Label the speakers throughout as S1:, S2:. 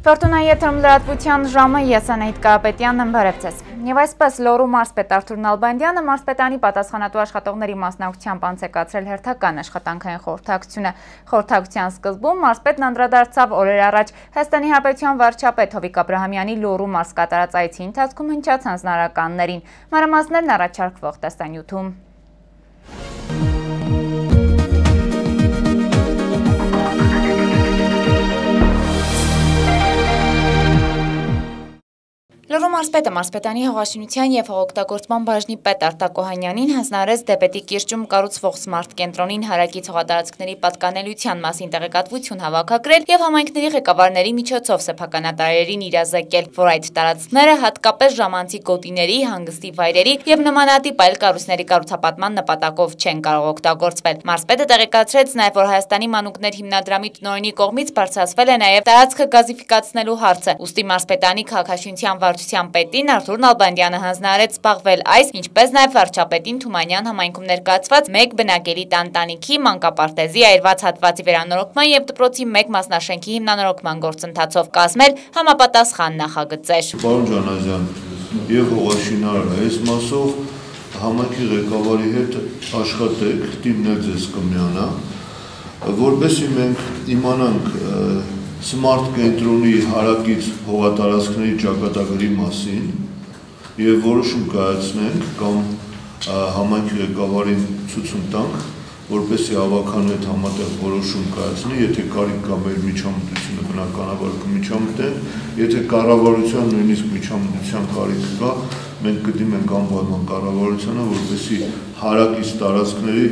S1: Վորտունայի եթրում լրատվության ժամը ես Անեիտ բարև ձեզ։ Եվ այսպես լորու մարսպետ Արթուր Նալբանդյանը մարսպետանի պատասխանատու աշխատողների մասնակցությամբ անցեկացրել հերթական աշխատանքային խորհրդակցությունը։ Խորհրդակցության սկզբում մարսպետն անդրադարձավ օրեր առաջ Հայաստանի Հանրապետության վարչապետ Հովիկ Աբրահամյանի լորու մարս կատարած այցի ընթացքում հնչած հանձնարարականներին։ Մանրամասներն առաջարկվող տեսանյութում։ Լոռու մարզպետը մարզպետանի հողաշինության եւ հողօգտագործման բաժնի պետ Արտակ Օհանյանին հանձնարարեց Դեպետի կիրճում կառուցվող Smart կենտրոնին հարակից հողատարածքների պատկանելիության մասին տեղեկատվություն հավաքագրել եւ համայնքների ղեկավարների միջոցով սեփականատարերին իրազեկել, որ այդ տարածքները հատկապես ժամանցի գոտիների, հանգստի վայրերի եւ նմանատիպ այլ կառույցների կառուցապատման նպատակով չեն կարող օգտագործվել։ Մարզպետը տեղեկացրեց նաեւ, որ Հայաստանի մանուկներ հիմնադրամի տնօրինի կողմից բարձրացվել է նաեւ տարածքը գազիֆիկացնելու հարցը։ Ոստի մարզպետանի քաղաքաշինության վարչության վարչության պետին Արթուր Նալբանդյանը հանձնարարեց զբաղվել այս, ինչպես նաև վարչապետին Թումանյան համայնքում ներկայացված մեկ բնակելի տանտանիքի մանկապարտեզի այրված հատվածի վերանորոգման եւ դպրոցի մեկ մասնաշենքի հիմնանորոգման գործընթացով կազմել համապատասխան նախագծեր։
S2: Պարոն Ջանազյան, եւ հողաշինարը այս մասով համայնքի ղեկավարի հետ աշխատեք, դիմնել ձեզ կմյանա, որբեսի մենք իմանանք սմարտ կենտրոնի հարակից հողատարածքների ճակատագրի մասին եւ որոշում կայացնենք կամ համայնքի ղեկավարին ցույցում տանք, որպեսի հավաքանը այդ համատեղ որոշում կայացնի, եթե կարիք կա մեր միջամտությունը բնականաբար կմիջամտեն, եթե կառավարության նույնիսկ միջամտության կարիք կա, մենք կդիմենք անվանման կառավարությանը, որպեսի հարակից տարածքների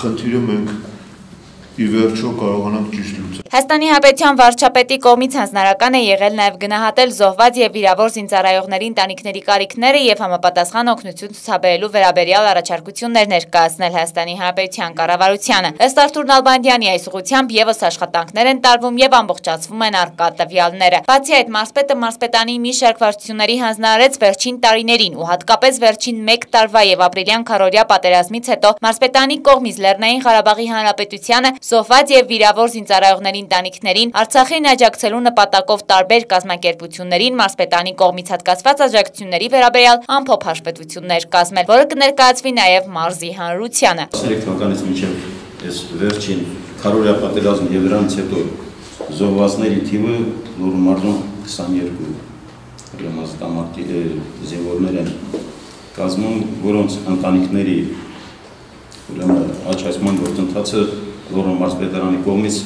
S2: խնդիրը մենք ի վերջո կարողանանք ճիշտ լուծել։
S1: Հայաստանի Հանրապետության վարչապետի կողմից հանձնարարական է եղել նաև գնահատել զոհված եւ վիրավոր զինծառայողների ընտանիքների կարիքները եւ համապատասխան օգնություն ցուցաբերելու վերաբերյալ առաջարկություններ ներկայացնել Հայաստանի Հանրապետության կառավարությանը։ Ըստ Արթուր Նալբանդյանի այս ուղությամբ եւս աշխատանքներ են տարվում եւ ամբողջացվում են արկա տվյալները։ Բացի այդ, մարզպետը մարզպետանի մի շարք վարչությունների հանձնարարեց վերջին տարիներին ու հատկապես վերջին 1 տարվա եւ ապրիլյան քարորյա պատերազմից հետո մարզպետանի կողմից Լեռնային Ղարաբաղի Հանրապետությանը Զոհված եւ վիրավոր զինծառայողների ընտանիքներին Արցախին աջակցելու նպատակով տարբեր կազմակերպություններին մարզպետանի կողմից հատկացված աջակցությունների վերաբերյալ ամփոփ հաշվետվություններ կազմել, որը կներկայացվի նաեւ մարզի հանրությանը։
S3: 3 թվականից մինչև այս վերջին քարորյա պատերազմ եւ դրանից հետո զոհվածների թիվը նոր մարզում 22 ռեմաստամարտի զինվորներ են կազմում, որոնց ընտանիքների ուրեմն աճացման գործընթացը Լոռու մարզպետարանի կողմից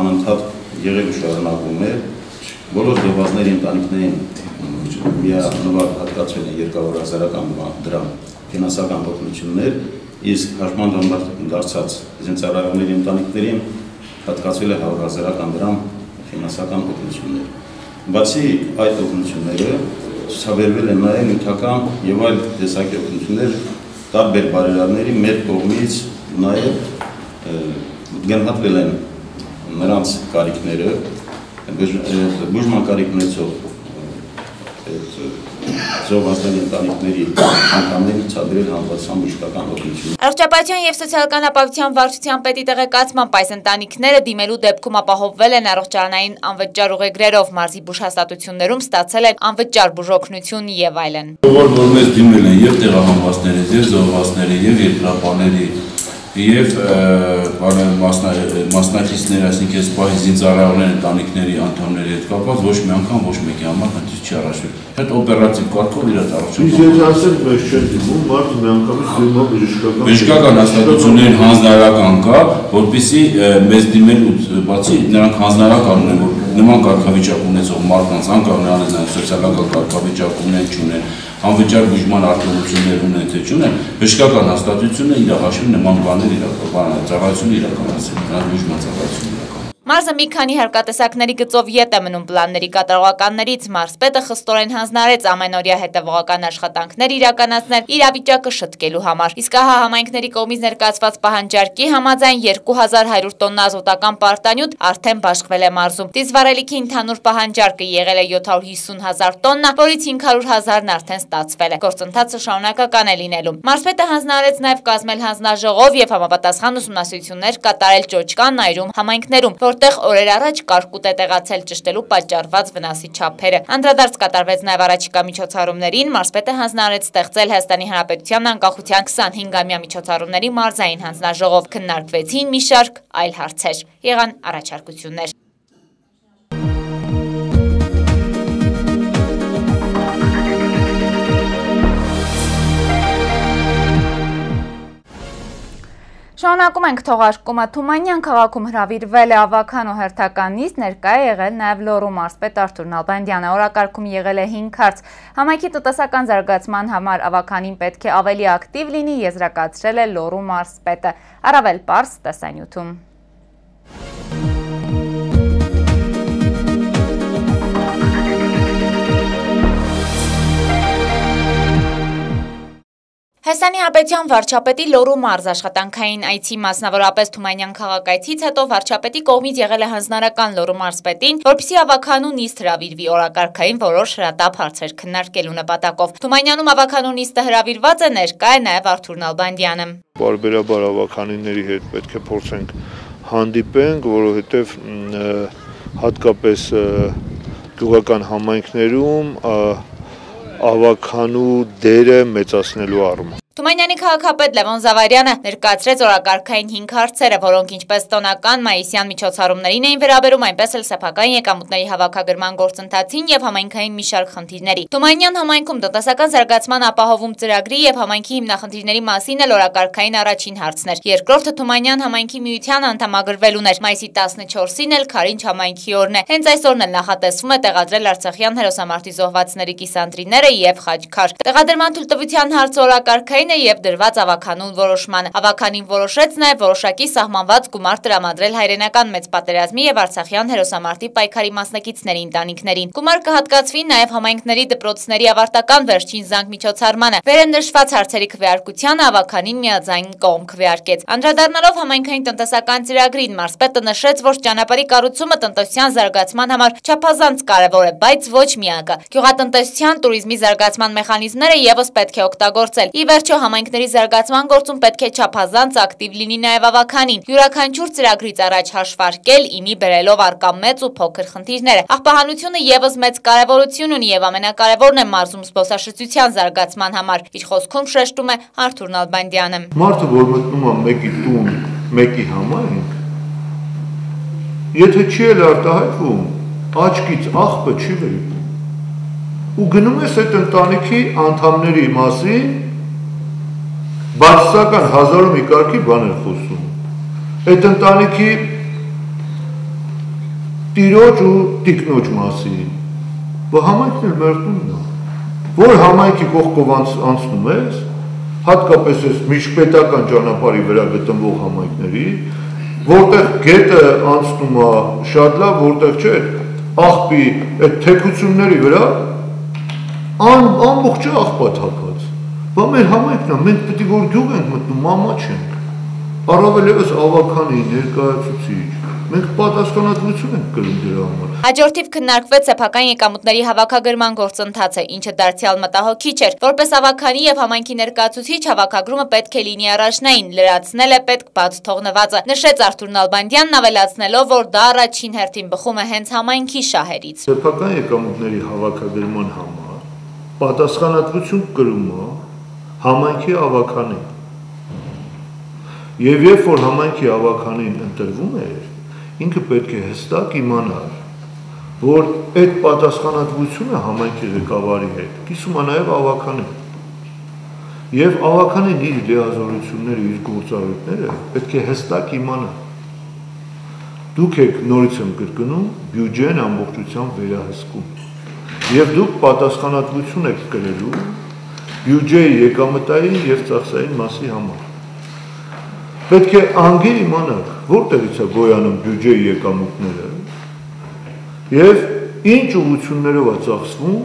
S3: անընդհատ եղել ու շարունակվում է։ Բոլոր դեպքերի ընտանիքներին միանվար հատկացվել են երկավոր հազարական դրամ ֆինանսական օգնություններ, իսկ հաշման դարձած զինծառայողների ընտանիքներին հատկացվել է 100 հազարական դրամ ֆինանսական օգնություններ։ Բացի այդ օգնությունները ցուցաբերվել են նաև նյութական եւ այլ տեսակի օգնություններ տարբեր բարերարների մեր կողմից նաև գնահատվել են նրանց կարիքները, բուժման կարիք ունեցող զոհվածների ընտանիքների անդամներին ցուցաբերել համապատասխան բժշկական օգնություն։
S1: Առողջապահության եւ սոցիալական ապահովության վարչության պետի տեղեկացմամբ այս ընտանիքները դիմելու դեպքում ապահովվել են առողջարանային անվճար ուղեգրերով մարզի բուժհաստատություններում ստացել են անվճար բուժօգնություն եւ այլն։
S4: Որ որ մեզ դիմել են եւ տեղահանվածների, եւ զոհվածների, եւ երկրապաների եւ մասնակիցներ, այսինքն այս պահի զինծառայողներ ընտանիքների անդամների հետ կապված ոչ մի անգամ ոչ մեկի համար խնդիր չի առաջվել։ Այդ օպերատիվ կարգով իր տարածում։
S2: Իսկ ես ասեմ, մեզ չեն դիմում, մարդը միանգամից դիմում բժշկական։
S4: Բժշկական հաստատություններին հանձնարարական կա, որպիսի մեզ դիմելուց բացի նրանք հանձնարարական ունեն, որ նման կարգավիճակ ունեցող մարդկանց անկախ նրանից սոցիալական կարգավիճակ ունեն, չունեն, անվճար բուժման արտոնություններ ունեն թե չունեն, բժշկական հաստատությունը իր հաշվի նման բաներ իրականացնել, ծառայություն իրականացնել, նրանց բուժման ծառայություն
S1: Մարզը մի քանի հարկատեսակների գծով ետ է մնում պլանների կատարողականներից մարզպետը խստորեն հանձնարեց ամենօրյա հետևողական աշխատանքներ իրականացնել իրավիճակը շտկելու համար։ Իսկ ահա համայնքների կողմից ներկայացված պահանջարկի համաձայն 2100 տոննա ազոտական պարտանյութ արդեն բաշխվել է մարզում։ Դիզվարելիքի ընդհանուր պահանջարկը եղել է 750 հազար տոննա, որից 500 հազարն արդեն ստացվել է։ Գործընթացը շարունակական է լինելու։ Մարզպետը հանձնարարեց նաև կազմել հանձնաժողով եւ համապատասխան ուսումնասիրություններ կատարել ճոճկան այրում համայնքներում, որ որտեղ օրեր առաջ կարկուտ է տեղացել ճշտելու պատճառված վնասի չափերը։ Անդրադարձ կատարվեց նաև առաջիկա միջոցառումներին, Մարսպետը հանձնարարեց ստեղծել Հայաստանի Հանրապետության անկախության 25-ամյա միջոցառումների մարզային հանձնաժողով քննարկվեցին մի շարք այլ հարցեր։ Եղան առաջարկություններ։ Շարունակում ենք թողարկումը Թումանյան քաղաքում հրավիրվել է ավականու հերթական նիստ, ներկա է եղել նաև Լոռու մարզպետ Արթուր Նալբանդյանը։ Օրակարգում եղել է 5 հարց։ Համայնքի տնտեսական զարգացման համար ավականին պետք է ավելի ակտիվ լինի, եզրակացրել է Լոռու մարզպետը։ Առավել պարզ տեսանյութում։ Հայաստանի Հանրապետության վարչապետի Լոռու մարզ աշխատանքային այցի մասնավորապես Թումանյան քաղաքայցից հետո վարչապետի կողմից եղել է հանձնարարական Լոռու մարզպետին, որպեսզի ավականու նիստ հրավիրվի օրակարգային որոշ հրատապ հարցեր քննարկելու նպատակով։ Թումանյանում ավականու նիստը հրավիրված է ներկա է նաև Արթուր Նալբանդյանը։
S2: Բարբերաբար ավականիների հետ պետք է փորձենք հանդիպենք, որովհետև հատկապես գյուղական համայնքներում ավականու դերը մեծացնելու առումով։
S1: Թումանյանի քաղաքապետ Լևոն Զավարյանը ներկայացրեց օրակարգային 5 հարցերը, որոնք ինչպես տոնական մայիսյան միջոցառումներին էին վերաբերում, այնպես էլ սեփական եկամուտների հավաքագրման գործընթացին եւ համայնքային մի շարք խնդիրների։ Թումանյան համայնքում տնտեսական զարգացման ապահովում ծրագրի եւ համայնքի հիմնախնդիրների մասին էլ օրակարգային առաջին հարցն էր։ Երկրորդը Թումանյան համայնքի միության անդամագրվելուն էր։ Մայիսի 14-ին էլ Խարինչ համայնքի օրն է։ Հենց այս օրն էլ նախատեսվում է տեղադրել Արցախյան հերոսամարտի զոհվածների կիսանդրիները եւ խաչքար։ Տեղադրման թույլտվության հարցը օրակարգային Այն է և դրված ավականուն որոշման։ Ավականին որոշեց նաև որոշակի սահմանված գումար տրամադրել հայրենական մեծ պատերազմի և արցախյան հերոսամարտի պայքարի մասնակիցների ընտանիքներին։ Գումար կհատկացվի նաև համայնքների դպրոցների ավարտական վերջին զանգ միջոցառմանը։ Վերընրշված հարցերի քվեարկությանը ավականին միաձայն կողմ քվեարկեց։ Անդրադառնալով համայնքային տնտեսական ծրագրին մարզպետը նշեց, որ ճանապարհի կառուցումը տնտեսության զարգացման համար չափազանց կարևոր է, բայց ոչ միակը։ Գյուղատնտեսության, туриզմի զարգացման մեխանիզմները եւս պետք է օգտագործել։ Ի վերջո Վերջո համայնքների զարգացման գործում պետք է չափազանց ակտիվ լինի նաև ավականին։ Յուրաքանչյուր ծրագրից առաջ հաշվարկել, իմի բերելով արկա մեծ ու փոքր խնդիրները։ Աղբահանությունը եւս մեծ կարևորություն ունի եւ ամենակարևորն է մարզում զբոսաշրջության զարգացման համար։ Իր խոսքում շեշտում է Արթուր Նալբանդյանը։
S2: Մարդը, որ մտնում է մեկի տուն, մեկի համայնք, եթե չի էլ արտահայտվում, աչքից աղբը չի վերիպում ու գնում ես այդ ընտանիքի անդամների մասին բարձրական հազարում մի կարգի բան են խոսում։ Այդ ընտանիքի տիրոջ ու տիկնոջ մասին։ Բա համայնքն էլ մեր տունն է։ Որ համայնքի կողքով անցնում ես, հատկապես այս միջպետական ճանապարհի վրա գտնվող համայնքների, որտեղ գետը անցնում է շատ լավ, որտեղ չէ, աղբի այդ թեկությունների վրա ան ամբողջ աղբա թափած Բա մեր համայնքն է, մենք պետք է որ գյուղ ենք մտնում, մամա չենք։ Առավել եւս ավականի ներկայացուցիչ։ Մենք պատասխանատվություն ենք կրում դրա համար։
S1: Հաջորդիվ քննարկվեց սեփական եկամուտների հավաքագրման գործընթացը, ինչը դարձյալ մտահոգիչ էր։ Որպես ավականի եւ համայնքի ներկայացուցիչ հավաքագրումը պետք է լինի առաջնային, լրացնել է պետք բաց թողնվածը։ Նշեց Արթուր Նալբանդյանն ավելացնելով, որ դա առաջին հերթին բխում է հենց համայնքի շահերից։
S2: Սեփական եկամուտների հավաքագրման համար պատասխանատվություն կրումը համայնքի ավականին։ Եվ երբ որ համայնքի ավականին ընտրվում էր, ինքը պետք է հստակ իմանար, որ այդ պատասխանատվությունը համայնքի ղեկավարի հետ կիսում է նաև ավականին։ Եվ ավականին իր լիազորությունները, իր գործառույթները պետք է հստակ իմանա։ Դուք եք նորից եմ կրկնում բյուջեն ամբողջությամբ վերահսկում։ Եվ դուք պատասխանատվություն եք կրելու բյուջեի եկամտային եւ ծախսային մասի համար։ Պետք է անգիր իմանաք, որտեղից է գոյանում բյուջեի եկամուտները եւ ինչ ուղություններով է ծախսվում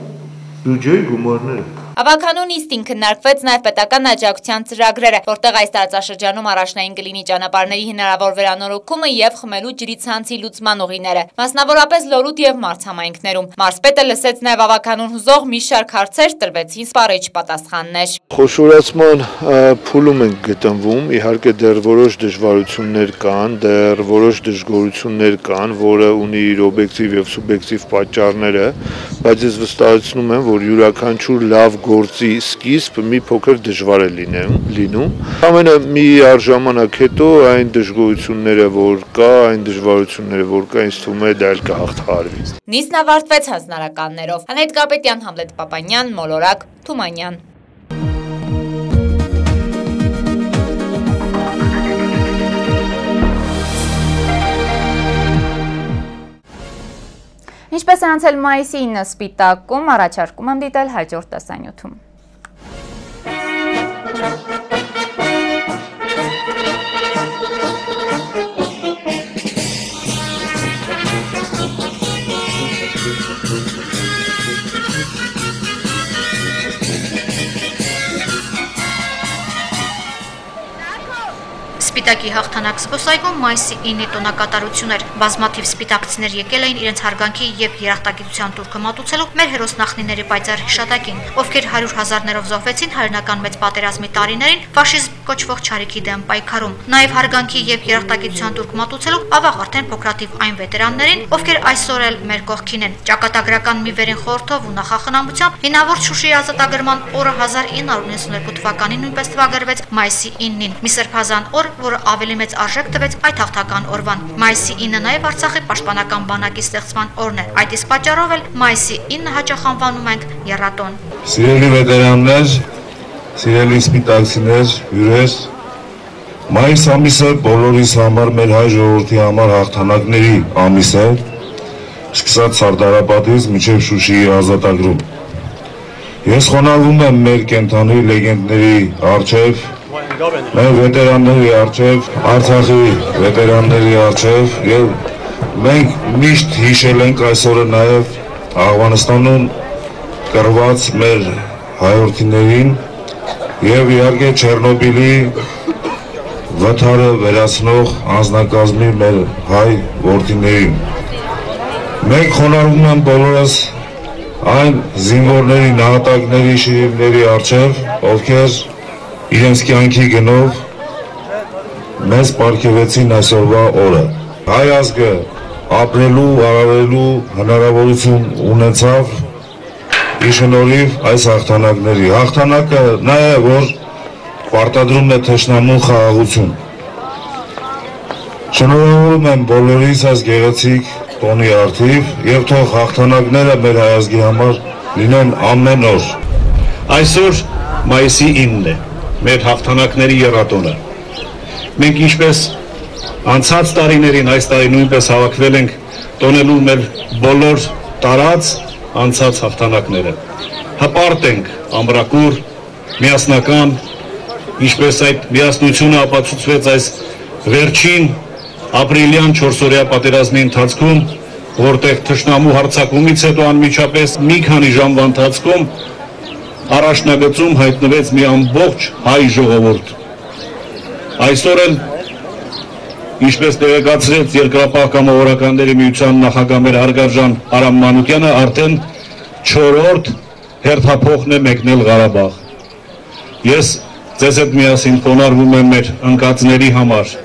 S2: բյուջեի գումարները։
S1: Հավաքանու նիստին քննարկվեց նաև պետական աջակցության ծրագրերը, որտեղ այս տարածաշրջանում առաջնային կլինի ճանապարհների հնարավոր վերանորոգումը եւ խմելու ջրի ցանցի լուծման ուղիները, մասնավորապես Լորուտ եւ Մարսհամայնքներում։ Մարսպետը լսեց նաև հավաքանուն հուզող մի շարք հարցեր, տրվեցին սպառիչ պատասխաններ։
S2: Խոշորացման փուլում ենք գտնվում, իհարկե դեռ որոշ դժվարություններ կան, դեռ որոշ դժգոհություններ կան, որը ունի իր օբյեկտիվ եւ սուբյեկտիվ պատճառները, բայց ես վստահեցնում եմ, որ յուրաքանչյուր լավ գործի սկիզբ մի փոքր դժվար է լինում, լինում։ Ամենը մի արժանանակ հետո այն դժգոհությունները, որ կա, այն դժվարությունները, որ կա, ինձ թվում է դա էլ կհաղթահարվի։
S1: Նիստն ավարտվեց հանձնարարականներով։ Անետ Կարպետյան, Համլետ Պապանյան, Մոլորակ, Թումանյան։ Ինչպես է անցել մայիսի 9 սպիտակում, առաջարկում եմ դիտել հաջորդ տեսանյութում։
S5: Սպիտակի հաղթանակ զբոսայգում մայիսի 9-ի տոնակատարություն էր։ Բազմաթիվ սպիտակցիներ եկել էին իրենց հարգանքի եւ երախտագիտության տուրքը մատուցելու մեր հերոսնախնիների պայծառ հիշատակին, ովքեր 100 հազարներով զոհվեցին հայրենական մեծ պատերազմի տարիներին ֆաշիզմ կոչվող ճարիքի դեմ պայքարում։ Նաեւ հարգանքի եւ երախտագիտության տուրք մատուցելու ավաղ արդեն փոքրատիվ այն վետերաններին, ովքեր այսօր էլ մեր կողքին են։ Ճակատագրական մի վերին խորթով ու նախախնամությամբ հինավուրց Շուշիի ազատագրման օրը 1992 թվականին նույնպես թվագրվեց մայիսի 9-ին։ Մի սրբազան օր, որը ավելի մեծ արժեք տվեց այդ հաղթական օրվան։ Մայիսի 9-ը նաև Արցախի պաշտպանական բանակի ստեղծման օրն է։ Այդ իսկ պատճառով էլ մայիսի 9-ը հաճախ անվանում ենք Եռատոն։
S6: Սիրելի վետերաններ, սիրելի սպիտակցիներ, հյուրեր, մայիս ամիսը բոլորիս համար մեր հայ ժողովրդի համար հաղթանակների ամիս է, սկսած Սարդարապատից մինչև Շուշիի ազատագրում։ Ես խոնարհվում եմ մեր կենթանի լեգենդների արչև մեր վետերանների արչև, Արցախի վետերանների արչև եւ մենք միշտ հիշել ենք այսօրը նաեւ Աֆղանստանում կրված մեր հայրենիներին եւ իհարկե Չեռնոբիլի վթարը վերացնող անձնակազմի մեր հայ որդիներին։ Մենք խոնարհվում ենք բոլորս այն զինվորների, նահատակների, շիրիմների արչև, ովքեր իրենց կյանքի գնով մեզ պարգևեցին այսօրվա օրը։ Հայ ազգը ապրելու, արարելու հնարավորություն ունեցավ իշնորիվ այս հաղթանակների։ Հաղթանակը նա է, որ պարտադրում է թշնամու խաղաղություն։ Շնորհավորում եմ բոլորիս այս գեղեցիկ տոնի արդիվ եւ թող հաղթանակները մեր հայազգի համար լինեն ամեն օր։
S7: Այսօր մայիսի 9-ն է մեր հաղթանակների երատոնը։ Մենք ինչպես անցած տարիներին այս տարի նույնպես հավաքվել ենք տոնելու մեր բոլոր տարած անցած հաղթանակները։ Հպարտ ենք ամրակուր, միասնական, ինչպես այդ միասնությունը ապացուցվեց այս վերջին ապրիլյան 4-օրյա պատերազմի ընթացքում, որտեղ թշնամու հարձակումից հետո անմիջապես մի քանի ժամվա ընթացքում առաջնագծում հայտնվեց մի ամբողջ հայ ժողովուրդ։ Այսօր էլ ինչպես տեղեկացրեց երկրապահ կամավորականների միության նախագահ մեր հարգարժան Արամ Մանուկյանը արդեն 4-րդ հերթափոխն է մեկնել Ղարաբաղ։ Ես ձեզ հետ միասին խոնարհվում եմ մեր ընկածների համար։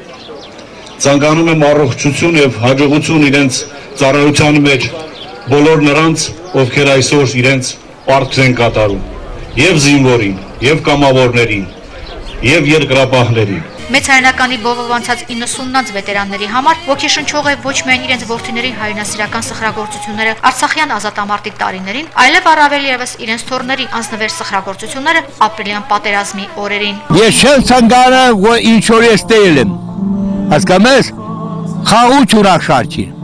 S7: Ցանկանում եմ առողջություն եւ հաջողություն իրենց ծառայության մեջ բոլոր նրանց, ովքեր այսօր իրենց պարտք են կատարում եւ զինվորին, եւ կամավորներին, եւ երկրապահներին։
S5: Մեծ հայրենականի բովով անցած 90-ած վետերանների համար ոգեշնչող է ոչ միայն իրենց ворթիների հայրենասիրական սխրագործությունները Արցախյան ազատամարտի տարիներին, այլև առավել եւս իրենց թորների անձնվեր սխրագործությունները ապրիլյան պատերազմի օրերին։
S8: Ես չեմ ցանկանալ, որ ինչ որ ես տել եմ։ Հասկանես, խաղուց ուրախարչին։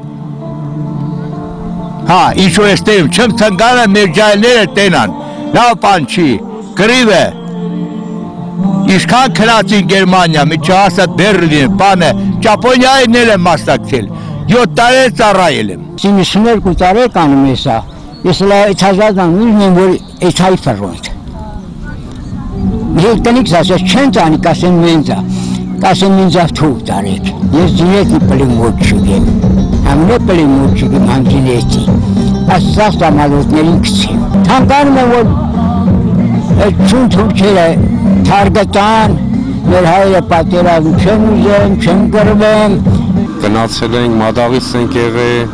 S8: Հա, ինչ որ ես տել չեմ ցանկանալ մեր ջայլները տենան լավ բան չի, գրիվ է։ Իշքան քրացին Գերմանիա, միջահասը Բերլին, բանը, Ճապոնիային էլ եմ մասնակցել։ 7 տարի ծառայել եմ։
S9: 92 տարի կանում ես սա։ Ես լա իջազան ուզում որ իջայ ֆռոնտ։ Մի տնից ասես չեն ծանի, կասեն մենձա։ Կասեն մենձա թուղ տարեք։ Ես դիրեկի պլիմոտ չուգեմ։ Համնե պլիմոտ չուգեմ հանձինեցի։ Աս սաղ տամալոտներին կցեմ։ Թանկանում եմ, որ այդ չուն թուրքերը թարգտան, մեր հայրը պատերազմ չեն ուզեն, չեն գրվեն։
S10: Գնացել ենք, մադաղից ենք եղել,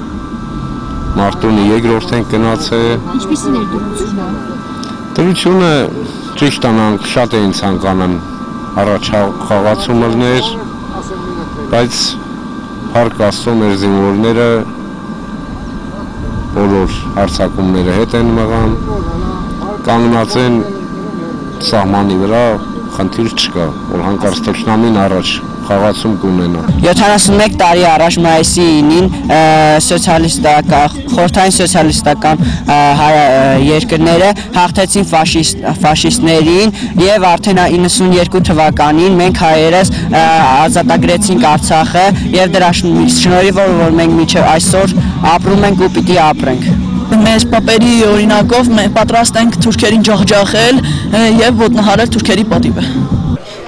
S10: Մարտունի երկրորդ ենք գնացել։
S11: Ինչպիսին էր դրությունը։
S10: Դրությունը ճիշտ անանք շատ էին ցանկանում առաջ խաղացում լներ, բայց հարկ աստծո մեր զինվորները բոլոր հարցակումները հետ են մղան, կանգնած են սահմանի վրա, խնդիր չկա, որ հանկարծ թշնամին առաջ խաղացում կունենա։
S12: 71 տարի առաջ մայիսի 9-ին սոցիալիստական խորհրդային սոցիալիստական երկրները հաղթեցին ֆաշիստ ֆաշիստներին եւ արդեն 92 թվականին մենք հայերս ազատագրեցինք Արցախը եւ դրա շնորհիվ որ մենք միջև այսօր ապրում ենք ու պիտի ապրենք
S13: մեր պապերի օրինակով մենք պատրաստ ենք թուրքերին ջախջախել եւ ոտնահարել թուրքերի պատիվը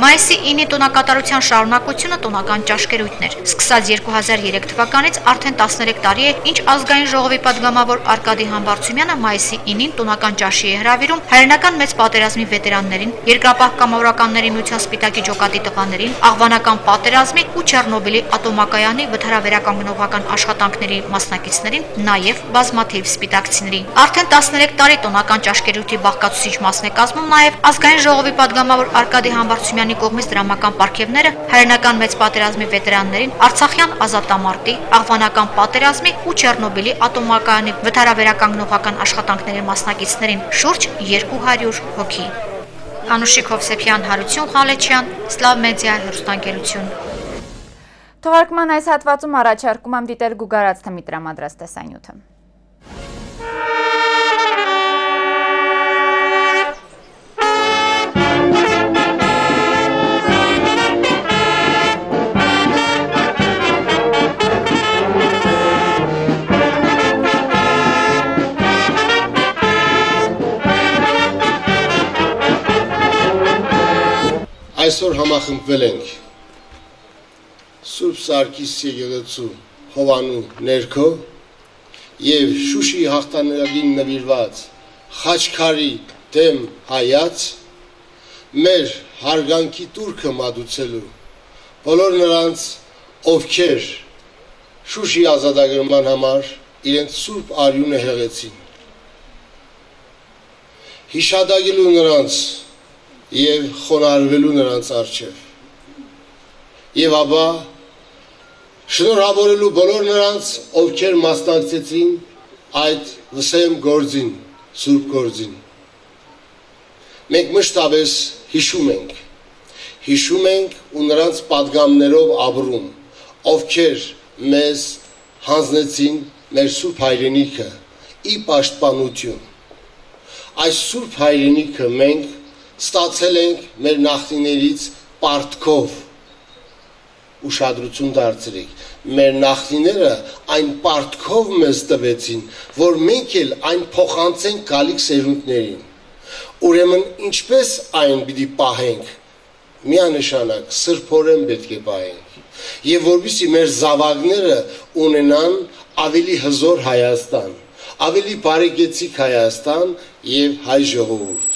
S5: Մայիսի 9-ի տոնակատարության շարունակությունը տոնական ճաշկերույթն էր։ Սկսած 2003 թվականից արդեն 13 տարի է, ինչ ազգային ժողովի падգամավոր Արկադի Համբարձումյանը մայիսի 9-ին տոնական ճաշի է հրավիրում հայերենական մեծ պատերազմի վետերաններին, երկրապահ կամավորականների միության սպիտակի ջոկատի տղաներին, աղվանական պատերազմի ու Չեռնոբիլի ատոմակայանի վթարավերականգնողական աշխատանքների մասնակիցներին, նաև բազմաթիվ սպիտակցիներին։ Արդեն 13 տարի տոնական ճաշկերույթի բաղկացուցիչ մասն է կազմում նաև ազգային ժողովի падգամավոր Արկադի Համբարձումյանի Հայաստանի կողմից դրամական պարգևները հայրենական մեծ պատերազմի վետերաններին, Արցախյան ազատամարտի, Աղվանական պատերազմի ու Չեռնոբիլի ատոմակայանի վթարավերականգնողական աշխատանքների մասնակիցներին շուրջ 200 հոգի։ Անուշիկ Հովսեփյան, Հարություն Խալեչյան, Սլավ մեդիա հեռուստանգերություն։
S1: Թողարկման այս հատվածում առաջարկում եմ դիտել գուգարած թմի տրամադրած տեսանյութը։
S14: այսօր համախմբվել ենք Սուրբ Սարգիս եկեղեցու Հովանու ներքո եւ Շուշի հաղթանակին նվիրված խաչքարի դեմ հայաց մեր հարգանքի турքը մատուցելու բոլոր նրանց ովքեր Շուշի ազատագրման համար իրենց սուրբ արյունը հեղեցին հիշադակելու նրանց եւ խորարվելու նրանց արչեւ։ Եվ ապա շնորհավորելու բոլոր նրանց, ովքեր մասնակցեցին այդ վսեմ գործին, սուրբ գործին։ Մենք մշտապես հիշում ենք, հիշում ենք ու նրանց падգամներով ապրում, ովքեր մեզ հանձնեցին մեր սուրբ հայրենիքը ի պաշտպանություն։ Այս սուրբ հայրենիքը մենք ստացել ենք մեր նախնիներից պարտքով ուշադրություն դարձրեք մեր նախնիները այն պարտքով մեզ տվեցին որ մենք էլ այն փոխանցենք գալիք սերունդներին ուրեմն ինչպես այն պիտի պահենք միանշանակ սրբորեն պետք է պահենք եւ որբիսի մեր զավակները ունենան ավելի հզոր Հայաստան ավելի բարեկեցիկ Հայաստան եւ հայ ժողովուրդ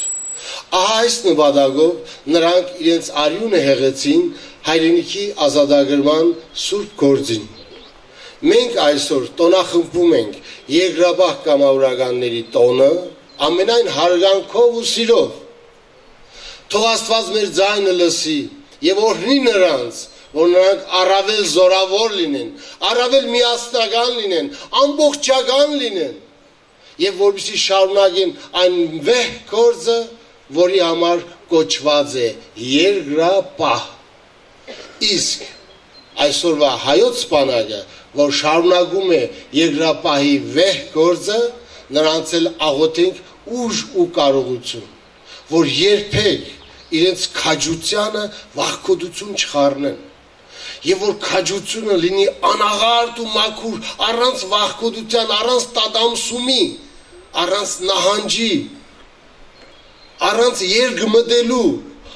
S14: Ահա այս նպատակով նրանք իրենց արյունը հեղեցին հայրենիքի ազատագրման սուրբ գործին։ Մենք այսօր տոնախմբում ենք երկրաբահ կամավորականների տոնը ամենայն հարգանքով ու սիրով։ Թող Աստված մեր ձայնը լսի եւ օրհնի նրանց, որ նրանք առավել զորավոր լինեն, առավել միասնական լինեն, ամբողջական լինեն եւ որովհետեւ շարունակեն այն վեհ գործը, որի համար կոչված է երկրապահ։ Իսկ այսօրվա հայոց սպանակը, որ շարունակում է երկրապահի վեհ գործը, նրանց էլ աղոթենք ուժ ու կարողություն, որ երբեք իրենց քաջությանը վախկոդություն չխառնեն եւ որ քաջությունը լինի անաղարտ ու մաքուր առանց վախկոդության, առանց տադամսումի, առանց նահանջի, առանց երգմտելու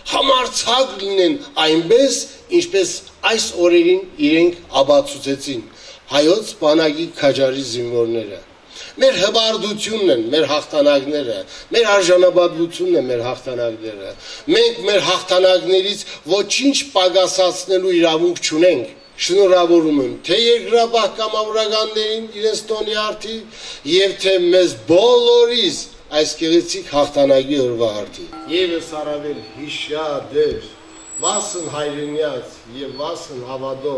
S14: համարցակ լինեն այնպես, ինչպես այս օրերին իրենք ապացուցեցին հայոց բանակի քաջարի զինվորները մեր հբարդությունն են մեր հաղթանակները, մեր արժանապատվությունն է մեր հաղթանակները։ Մենք մեր հաղթանակներից ոչինչ պակասացնելու իրավունք չունենք շնորհավորում եմ թե երկրաբահ կամավորականներին իրենց տոնի արդի եւ թե մեզ բոլորիս այս գեղեցիկ հաղթանակի օրվա արդի։ Եվս առավել հիշադեր վասն հայրենյաց եւ վասն հավատո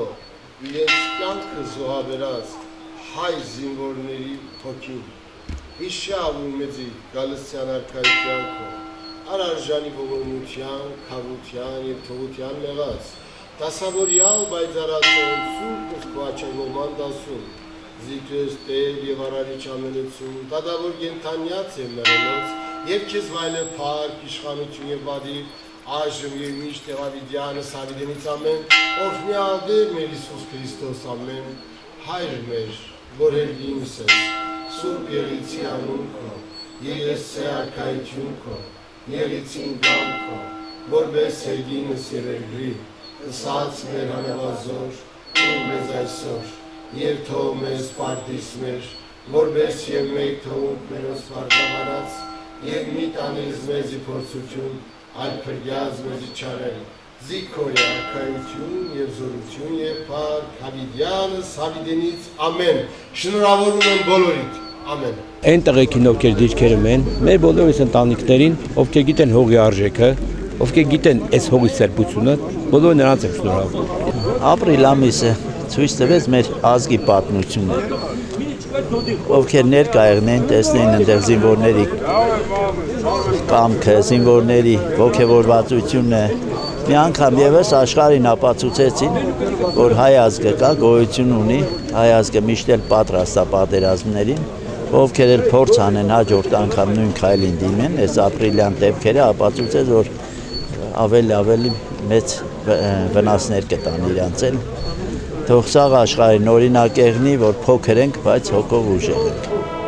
S14: իրենց կյանքը զոհաբերած հայ զինվորների հոգին։ Հիշավ ու մեծի գալստյան արքայի կյանքո, արարժանի ողորմության, քավության եւ թողության մեղած, դասավորյալ բայձարացոն սուրբ ուսկվաչագոման դասում, զիքրես տեր եւ արարիչ ամենեցում, դադավոր գենթանյաց եւ մերոնոց, եւ քեզ վայլը փառք, իշխանություն եւ բադիր, այժմ եւ միշտ Տեվավիդյանը Սավիդենից ամեն, օրհնյալ Տեր մեր Հիսուս Քրիստոս ամեն, հայր մեր, որ ելինս ես, սուրբ եղիցի անուն քո, ես սեարկայություն քո, եղիցին գամ քո, որպես ելինս երերգրի, ըսած մեր հանավազոր, ու մեզ այսօր, և թող մեզ պարտիս մեր, որպես և մեկ թողունք մերոս պարտավարած, և մի տանես մեզի փորձություն, այլ փրգյազ մեզի չարել, Զիքորի արքայություն եւ զորություն եւ փառք Հավիդյանը Սավիդենից ամեն։ Շնորհավորում եմ բոլորիդ։ Ամեն։
S11: Այն տղեկին, ովքեր դիրքերը մեն, մեր բոլորիս ընտանիքներին, ովքեր գիտեն հողի արժեքը, ովքեր գիտեն այս հողի սերբությունը, բոլոր նրանց եմ շնորհավորում։
S15: Ապրիլ ամիսը ցույց տվեց մեր ազգի պատմությունը ովքեր ներկա եղնեն, տեսնեն ընդեղ զինվորների կամքը, զինվորների ողջավորվածությունը, մի անգամ եւս աշխարհին ապացուցեցին, որ հայ ազգը կա, գոյություն ունի, հայ ազգը միշտ էլ պատրաստ է պատերազմներին, ովքեր էլ փորձ անեն հաջորդ անգամ նույն քայլին դիմեն, այս ապրիլյան դեպքերը ապացուցեց, որ ավելի ավելի մեծ վնասներ կտան իրանց էլ։ Թող սաղ աշխարհին օրինակ եղնի, որ փոքր ենք, բայց հոգով ուժեղ ենք։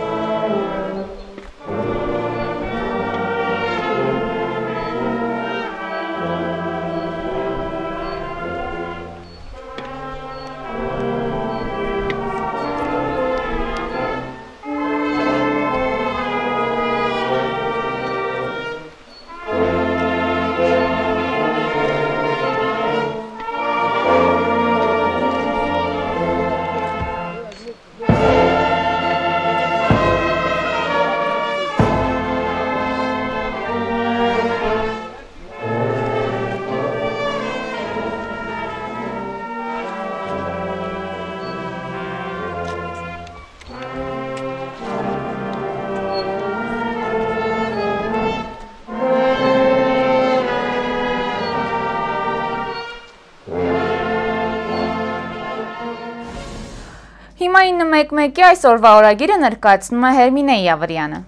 S16: Հիմա 911-ի այսօրվա օրագիրը ներկայացնում է Հերմինե Յավրյանը։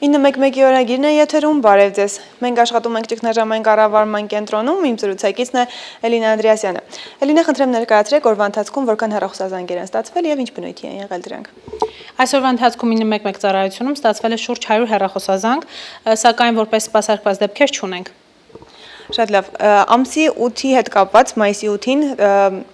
S17: 911-ի օրագիրն է եթերում, բարև ձեզ։ Մենք աշխատում ենք ճգնաժամային կառավարման կենտրոնում, իմ զրուցակիցն է Էլինա Անդրեասյանը։ Էլինա, խնդրեմ ներկայացրեք օրվա ընթացքում որքան հեռախոսազանգեր են ստացվել եւ ինչ բնույթի են եղել դրանք։
S18: Այսօրվա ընթացքում 911 ծառայությունում ստացվել է շուրջ 100 հեռախոսազանգ, սակայն որպես սպասարկված դեպքեր չունենք։
S17: Շատ լավ։ Ամսի 8-ի հետ կապված մայիսի 8-ին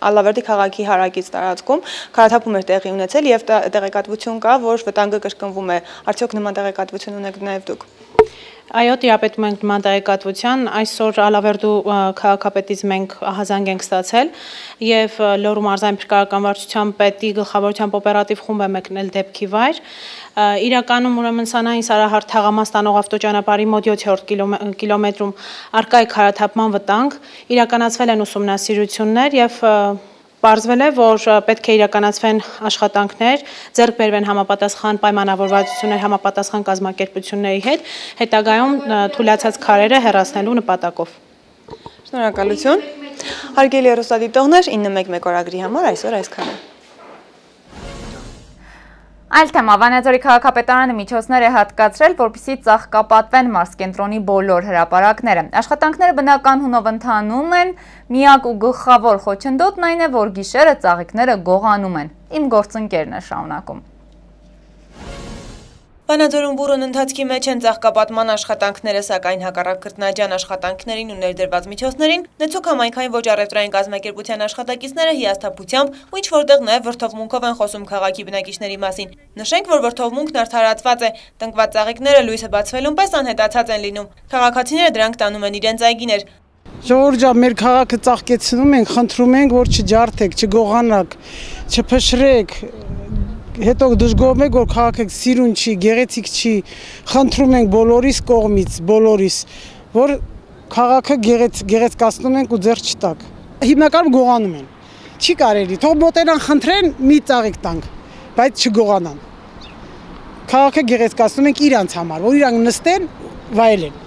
S17: Ալավերդի քաղաքի հարակից տարածքում քարաթափում էր տեղի ունեցել եւ տեղեկատվություն կա, որ վտանգը կրկնվում է։ Արդյոք նման տեղեկատվություն ունեք նաեւ դուք։
S18: Այո, տիրապետում ենք նման տեղեկատվության։ Այսօր Ալավերդու քաղաքապետից մենք ահազանգ ենք ստացել եւ Լոռու մարզային փրկարարական վարչության պետի գլխավորությամբ օպերատիվ խումբ է մեկնել դեպքի վայր։ Իրականում ուրեմն Սանային Սարահարթ թաղամաս տանող ավտոճանապարհի մոտ 7-րդ կիլոմետրում արկա է քարաթափման վտանգ, իրականացվել են ուսումնասիրություններ եւ Պարզվել է, որ պետք է իրականացվեն աշխատանքներ, ձեռք բերվեն համապատասխան պայմանավորվածություններ համապատասխան կազմակերպությունների հետ, հետագայում թույլացած քարերը հեռացնելու նպատակով։
S17: Շնորհակալություն։ Հարգելի հեռուստադիտողներ, 911 օրագրի համար այսօր այսքանը։
S16: Այլ թեմա Վանաձորի քաղաքապետարանը միջոցներ է հատկացրել, որպիսի ծաղկապատվեն մարսկենտրոնի բոլոր հրապարակները։ Աշխատանքները բնական հունով ընթանում են, միակ ու գլխավոր խոչընդոտն այն է, որ գիշերը ծաղիկները գողանում են։ Իմ գործընկերն է շարունակում։
S19: Վանաձորում բուրըն ընթացքի մեջ են ծաղկապատման աշխատանքները, սակայն հակառակ կրտնաջան աշխատանքներին ու ներդրված միջոցներին նեցուկ համայնքային ոչ առևտրային կազմակերպության աշխատակիցները հիասթափությամբ ու ինչ որտեղ նաև վրդովմունքով են խոսում քաղաքի բնակիչների մասին։ Նշենք, որ վրդովմունքն արդարացված է, տնկված ծաղիկները լույսը բացվելուն պես անհետացած են լինում։ Քաղաքացիները դրանք տանում են իրենց այգիներ։
S20: Ժողովուրդ ջան, մեր քաղաքը ծաղկեցնում ենք, խնդրում ենք, որ չջարդեք, չգողանաք, չփշրեք, հետո դժգոհում եք, որ քաղաքը սիրուն չի, գեղեցիկ չի, խնդրում ենք բոլորիս կողմից, բոլորիս, որ քաղաքը գեղեց գեղեցկացնում ենք ու ձեռ չտակ։ Հիմնականում գողանում են։ Չի կարելի, թող մոտենան խնդրեն մի ծաղիկ տանք, բայց չգողանան։ Քաղաքը գեղեցկացնում ենք իրանց համար, որ իրանք նստեն, վայելեն։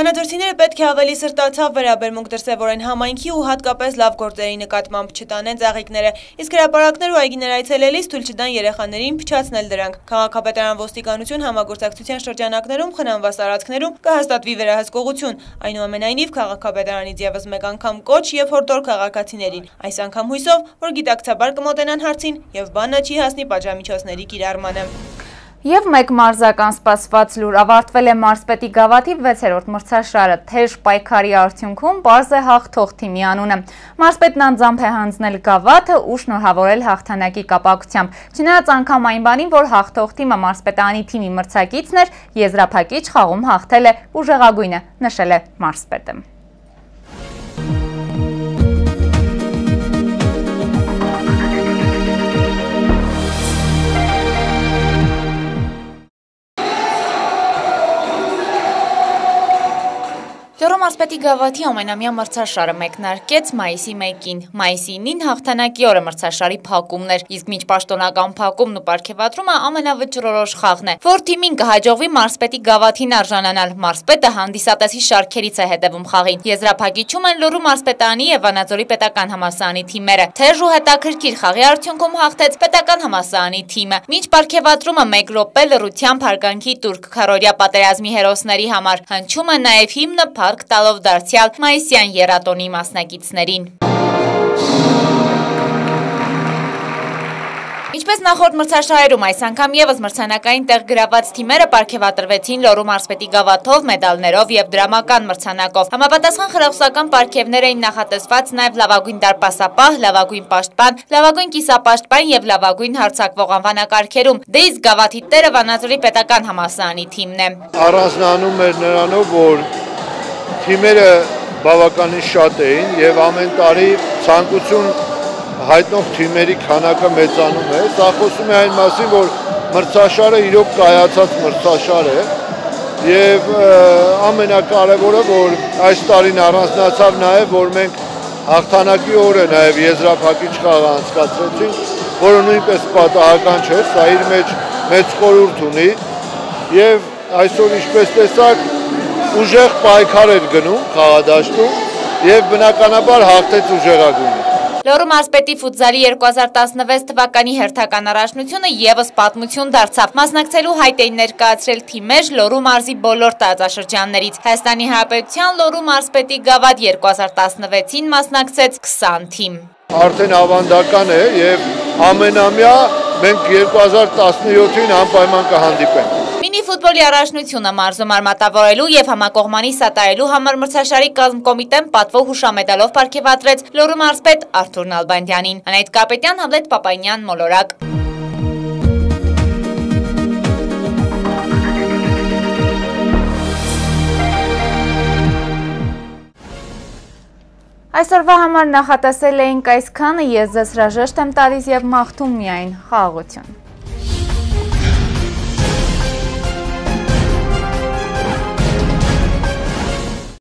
S19: Վանաձորցիները պետք է ավելի սրտացավ վերաբերմունք դրսևորեն համայնքի ու հատկապես լավ գործերի նկատմամբ չտանեն ծաղիկները, իսկ հրապարակներ ու այգիներ այցելելիս թույլ չտան երեխաներին փչացնել դրանք։ Քաղաքապետարան ոստիկանություն համագործակցության շրջանակներում խնամված տարածքներում կհաստատվի վերահսկողություն։ Այնուամենայնիվ քաղաքապետարանից եւս մեկ անգամ կոչ եւ հորդոր քաղաքացիներին։ Այս անգամ հույսով, որ գիտակցաբար կմոտենան հարցին եւ բանը չի հասնի պատժամիջոցների կիրառմանը։
S1: Եվ մեկ մարզական սպասված լուր ավարտվել է մարսպետի գավաթի 6-րդ մրցաշարը. Թեժ պայքարի արդյունքում պարզ է հաղթող թիմի անունը։ Մարսպետն անձամբ է հանձնել գավաթը ու շնորհավորել հաղթանակի կապակցությամբ։ Չնայած անգամ այն բանին, որ հաղթող թիմը մարսպետանի թիմի մրցակիցն էր, եզրափակիչ խաղում հաղթել է ուժեղագույնը, նշել է մարսպետը։ մարզպետի գավաթի ամենամյա մրցաշարը մեկնարկեց մայիսի 1-ին։ Մայիսի 9-ին հաղթանակի օրը մրցաշարի փակումն էր, իսկ մինչ պաշտոնական փակումն ու պարգևատրումը ամենավճռորոշ խաղն է։ Որ թիմին կհաջողվի մարզպետի գավաթին արժանանալ, մարզպետը հանդիսատեսի շարքերից է հետևում խաղին։ Եզրափակիչում են Լոռու մարզպետանի եւ Վանաձորի պետական համալսարանի թիմերը։ Թեժ ու հետաքրքիր խաղի արդյունքում հաղթեց պետական համալսարանի թիմը։ Մինչ պարգևատրումը 1 րոպե լռությամբ հարգանքի турք քարորյա պատերազմի հերոսների համար հնչում է նաեւ հիմնը Park տալով դարձյալ մայիսյան երատոնի մասնակիցներին։ Ինչպես նախորդ մրցաշարերում այս անգամ եւս մրցանակային տեղ գրաված թիմերը պարգևատրվեցին Լոռու մարզպետի գավաթով, մեդալներով եւ դրամական մրցանակով։ Համապատասխան խրախուսական պարգևներ էին նախատեսված նաեւ լավագույն դարպասապահ, լավագույն պաշտպան, լավագույն կիսապաշտպան եւ լավագույն հարցակվող անվանակարգերում։ Դե իսկ գավաթի տերը Վանաձորի պետական համալսարանի թիմն է։
S21: Առանձնանում էր նրանով, որ թիմերը բավականին շատ էին եւ ամեն տարի ցանկություն հայտնող թիմերի քանակը մեծանում է։ Սա խոսում է այն մասին, որ մրցաշարը իրոք կայացած մրցաշար է եւ ամենակարևորը, որ այս տարին առանձնացավ նաեւ, որ մենք հաղթանակի օրը նաեւ եզրափակիչ խաղ անցկացրեցինք, որը նույնպես պատահական չէ, սա իր մեջ մեծ խորհուրդ ունի եւ այսօր ինչպես տեսակ ուժեղ պայքար էր գնում խաղադաշտում եւ բնականաբար հաղթեց ուժեղագույնը։
S1: Լոռու մարզպետի ֆուտզալի 2016 թվականի հերթական առաջնությունը եւս պատմություն դարձավ։ Մասնակցելու հայտ էին ներկայացրել թիմեր Լոռու մարզի բոլոր տարածաշրջաններից։ Հայաստանի Հանրապետության Լոռու մարզպետի գավաթ 2016-ին մասնակցեց 20 թիմ։
S21: Արդեն ավանդական է եւ ամենամյա մենք 2017-ին անպայման կհանդիպենք։
S1: Մինի ֆուտբոլի առաջնությունը մարզում արմատավորելու եւ համակողմանի սատարելու համար մրցաշարի կազմկոմիտեն պատվո հուշամեդալով պարգևատրեց Լոռու մարզպետ Արթուր Նալբանդյանին։ Անայդ կապետյան Հավլետ Պապայնյան մոլորակ։ Այսօրվա համար նախատեսել էինք այսքանը, ես ձեզ հրաժեշտ եմ տալիս եւ մաղթում միայն խաղաղություն։